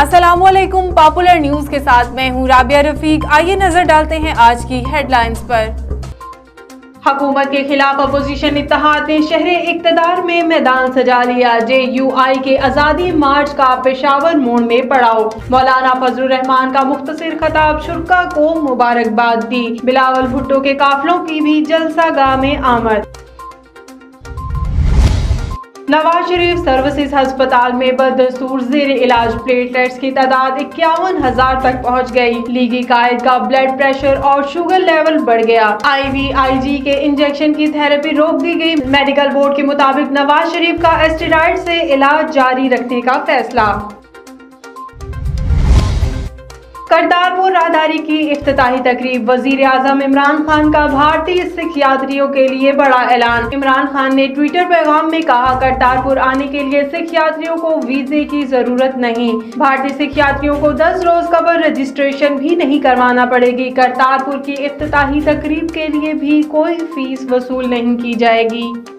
السلام علیکم popular news کے ساتھ میں ہوں رابعہ رفیق۔ آئیے نظر ڈالتے ہیں آج کی ہیڈ لائنز پر۔ حکومت کے خلاف اپوزیشن اتحاد نے شہر اقتدار میں میدان سجا لیا۔ جے یو آئی کے آزادی مارچ کا پشاور موڑ میں پڑاؤ۔ مولانا فضل الرحمان کا مختصر خطاب شرکا کو مبارکباد دی۔ بلاول بھٹو کے قافلوں کی بھی جلسہ گاہ میں آمد۔ نواز شریف سروسز ہسپتال میں بدستور زیر علاج پلیٹلیٹس کی تعداد اکیاون ہزار تک پہنچ گئی۔ لیگی قائد کا بلڈ پریشر اور شوگر لیول بڑھ گیا۔ آئی وی آئی جی کے انجیکشن کی تھراپی روک دی گئی۔ میڈیکل بورڈ کے مطابق نواز شریف کا اسٹیرائڈ سے علاج جاری رکھنے کا فیصلہ۔ کرتارپور راہداری کی افتتاحی تقریب وزیر اعظم عمران خان کا بھارتی سکھ یاتریوں کے لیے بڑا اعلان۔ عمران خان نے ٹویٹر پیغام میں کہا کرتارپور آنے کے لیے سکھ یاتریوں کو ویزے کی ضرورت نہیں۔ بھارتی سکھ یاتریوں کو دس روز قبل رجسٹریشن بھی نہیں کروانا پڑے گی۔ کرتارپور کی افتتاحی تقریب کے لیے بھی کوئی فیس وصول نہیں کی جائے گی۔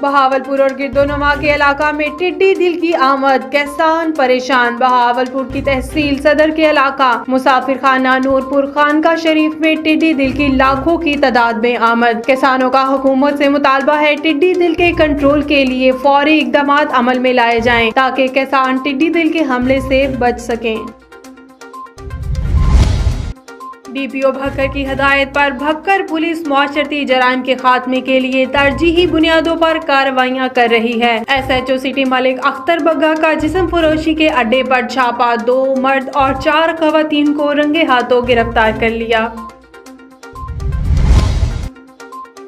بہاول پور اور گردو نما کے علاقہ میں ٹڈی دل کی آمد کسان پریشان۔ بہاول پور کی تحصیل صدر کے علاقہ مسافر خانہ نورپور خان کا شریف میں ٹڈی دل کی لاکھوں کی تعداد میں آمد۔ کسانوں کا حکومت سے مطالبہ ہے ٹڈی دل کے کنٹرول کے لیے فوری اقدامات عمل میں لائے جائیں تاکہ کسان ٹڈی دل کے حملے سے بچ سکیں۔ ڈی پی او بھکر کی ہدایت پر بھکر پولیس معاشرتی جرائم کے خاتمے کے لیے ترجیحی بنیادوں پر کارروائیاں کر رہی ہے۔ S H O city Malik Akhtar Bugga کا جسم فروشی کے اڈے پر چھاپا دو مرد اور چار خواتین کو رنگے ہاتھوں گرفتار کر لیا۔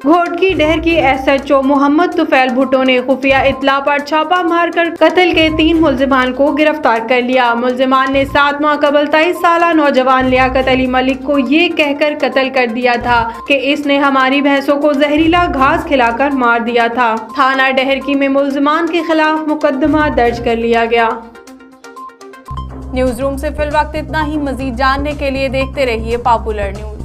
گھوٹ کی ڈہر کی S H O Muhammad Tufail Bhutto نے خفیہ اطلاع پر چھاپا مار کر قتل کے تین ملزمان کو گرفتار کر لیا۔ ملزمان نے سات ماہ قبل تائیس سالہ نوجوان لیاقت علی ملک کو یہ کہہ کر قتل کر دیا تھا کہ اس نے ہماری بھینسوں کو زہریلا گھاس کھلا کر مار دیا تھا۔ تھانہ ڈہر کی میں ملزمان کے خلاف مقدمہ درج کر لیا گیا۔ نیوز روم سے فی الوقت اتنا ہی، مزید جاننے کے لیے دیکھتے رہیے پاپولر نیوز۔